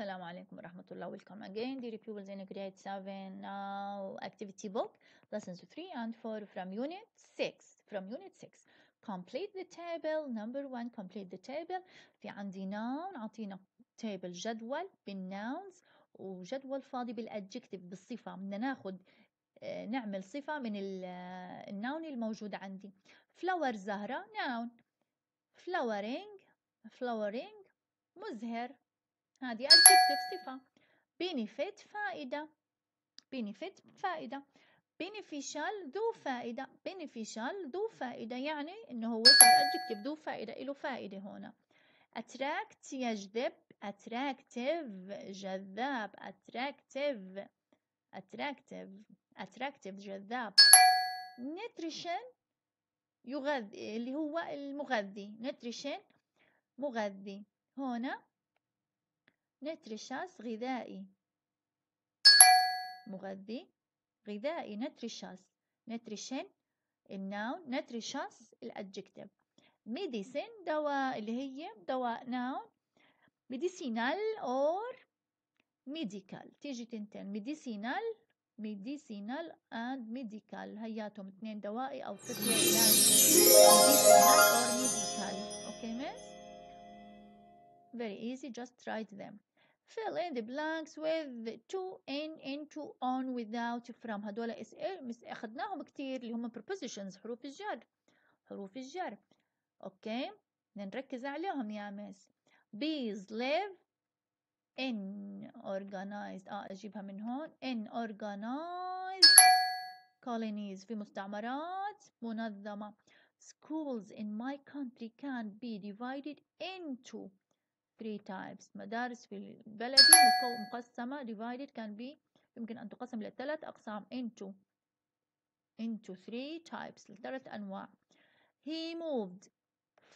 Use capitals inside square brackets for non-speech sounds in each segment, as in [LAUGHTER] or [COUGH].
Assalamu alaikum wa rahmatullah. Welcome again, dear pupils in grade 7 now activity book lessons 3 and 4 from unit 6 from unit 6 complete the table number 1 complete the table في عندي noun عطينا table جدول بالnouns وجدول فاضي بالadjective بالصفة بدنا ناخذ نعمل صفة من النون الموجود عندي flower زهرة noun flowering flowering مزهر هذه adjective صفة benefit فائدة benefit فائدة beneficial ذو فائدة beneficial ذو فائدة يعني إنه هو adjective ذو فائدة له فائدة هنا attract يجذب attractive جذاب attractive attractive attractive جذاب nutrition يغذي اللي هو المغذي nutrition مغذي هنا nutritious غذائي مغذي غذائي nutritious nutrition ال noun nutritious ال adjective medicine دواء اللي هي دواء noun medicinal or medical تيجي تنتين medicinal medicinal and medical هياتهم اثنين دوائي أو medicinal or medical okay Miss very easy just write them. fill in the blanks with to in into on without from هدول اس اخذناهم كتير اللي هم prepositions حروف الجر حروف الجر اوكي نركز عليهم يا مس bees live in organized اه اجيبها من هون in organized colonies في مستعمرات منظمة schools in my country can be divided into three types مدارس في بلدي مقسمة divided can be يمكن أن تقسم لثلاث أقسام into into three types لثلاث أنواع. He moved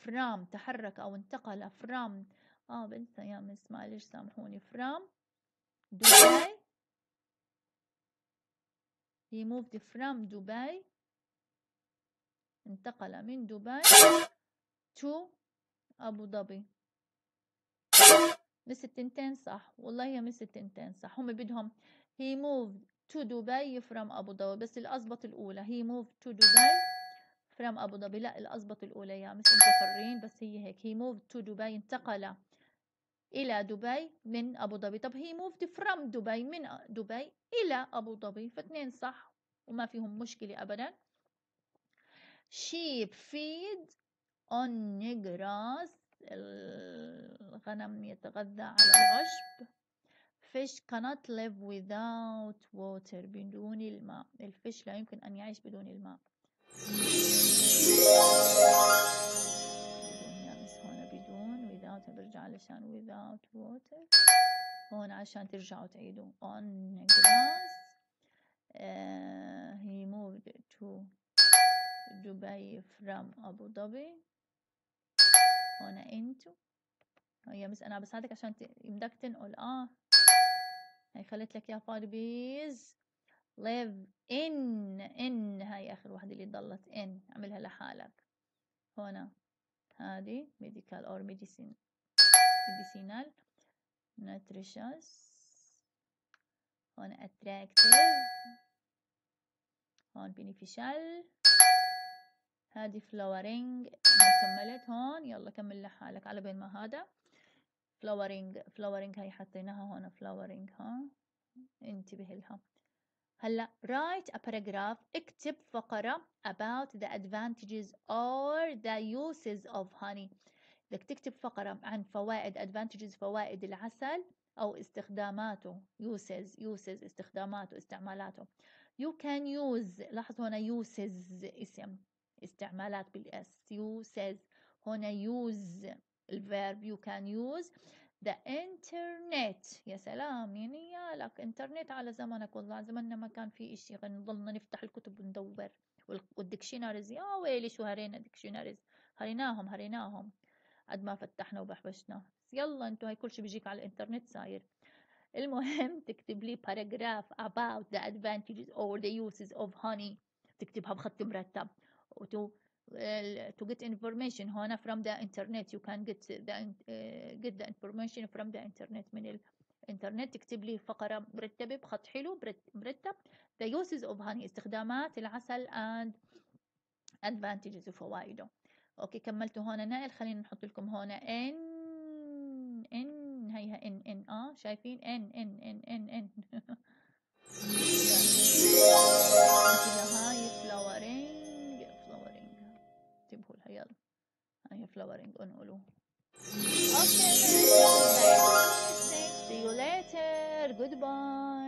from تحرك أو انتقل from. آه بنسى يا مس معلش سامحوني؟ from دبي he moved from دبي انتقل من دبي to أبو ظبي مس التنتين صح. والله هي مس التنتين صح. هم بدهم he moved to دبي from أبو ظبي بس الأزبط الأولى. He moved to دبي from أبو ظبي لا الأزبط الأولى يا مس أنتوا حرين. بس هي هيك. He moved to دبي انتقل إلى دبي من أبو ظبي طب he moved from دبي من دبي إلى أبو ظبي فاثنين صح. وما فيهم مشكلة أبدا. Sheep feed on grass الغنم يتغذى على العشب. fish cannot live without water بدون الماء. الفيش لا يمكن أن يعيش بدون الماء. هنا بدون without برجع علشان without water. هون عشان ترجعوا تعيدوا on grass. uh, he moved to Dubai from Abu Dhabi. هنا انتو. هي مس أنا بساعدك عشان بدك تنقل. آه. هي خليت لك يا فاربيز live in in. هاي آخر واحدة اللي ضلت. In. أعملها لحالك. هنا. هذه. medical or medicine. medicinal. nutritious. هون attractive. هون beneficial. هذه flowering كملت هون يلا كمل لحالك على بين ما هذا. flowering flowering هاي حطيناها هون flowering ها؟ انتبه لها. هلأ write a paragraph اكتب فقرة about the advantages or the uses of honey. بدك تكتب فقرة عن فوائد advantages فوائد العسل أو استخداماته uses uses استخداماته استعمالاته. You can use لاحظ هنا uses اسم. استعمالات بال s uses هنا use ال verb you can use. The internet. يا سلام. يعني يا لك انترنت على زمنك والله زماننا ما كان في إشي نضلنا نفتح الكتب وندور. وال dictionaries يا ويلي شو هرينا dictionaries هريناهم هريناهم. قد ما فتحنا وبحبشنا يلا انتو هاي كل شي بيجيك على الإنترنت صاير. المهم [LAUGHS] تكتب لي paragraph about the advantages or the uses of honey. تكتبها بخط مرتب. To uh, to get information. هنا from the internet. You can get the uh, get the information from the internet. من انترنت تكتب لي فقرة مرتبة بخط حلو مرتب. The uses of honey. استخدامات العسل and advantages وفوائده okay كملتوا هون نائل خلينا نحط لكم هون in in هيها in in آه شايفين؟ in in in in in انتبهوا لها يلا هاي flowering انقلوا okay see you later. Goodbye.